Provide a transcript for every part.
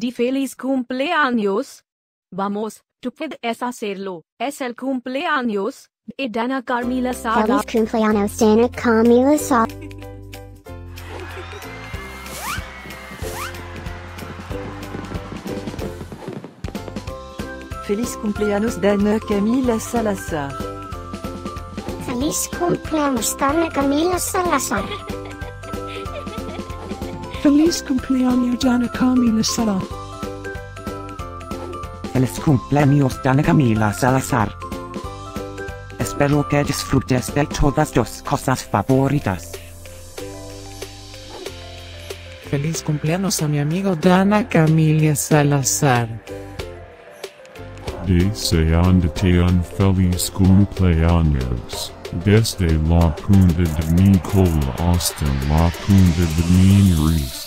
Di feliz cumpleaños. Vamos, tú puedes hacerlo. Es el cumpleaños de Dana Carmila Saga. Feliz cumpleaños Dana Camila Sa. Feliz cumpleaños Dana Camila Salazar. Feliz cumpleaños Dana Camila Salazar. Feliz cumpleaños Dana Camila Sala. Feliz cumpleaños Dana Camila Salazar. Espero que disfrutes de todas tus cosas favoritas. Feliz cumpleaños a mi amigo Dana Camila Salazar. Deseándote feliz cumpleaños. Desde la punta de mi cola hasta la punta de mi nariz.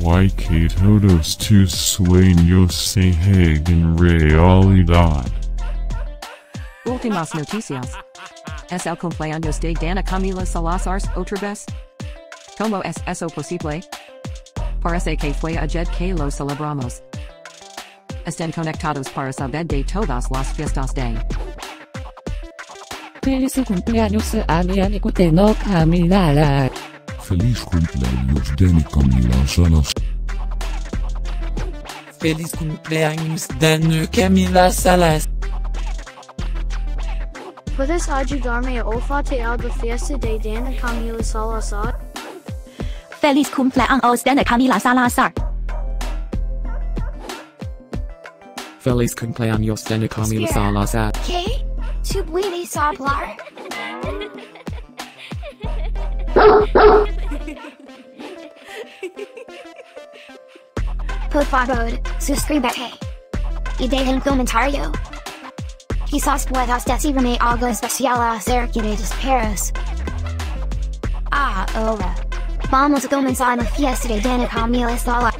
Y que todos tus sueños se hagan realidad. Últimas noticias. Es el cumpleaños de Danna Camila Salazar otra vez? ¿Cómo es eso posible? Parece que fue ayer que lo celebramos. Estén conectados para saber de todas las fiestas de. Feliz cumpleaños a mi amigo Danna Camila. Feliz cumpleaños Danna Camila Salazar. Feliz cumpleaños Danna Camila Salazar. ¿Puedes ayudarme a olfate algo fiesta de Danna Camila Salazar? Feliz cumpleaños Danna Camila Salazar. Feliz cumpleaños Danna Camila Espera. Salazar. ¿Qué? ¿Tú puedes hablar? Por favor, suscríbete. Y deja un comentario. Quizás puedas decirme algo especial acerca de. Ah, ahora. Vamos a comenzar la fiesta de Danna Camila Sala.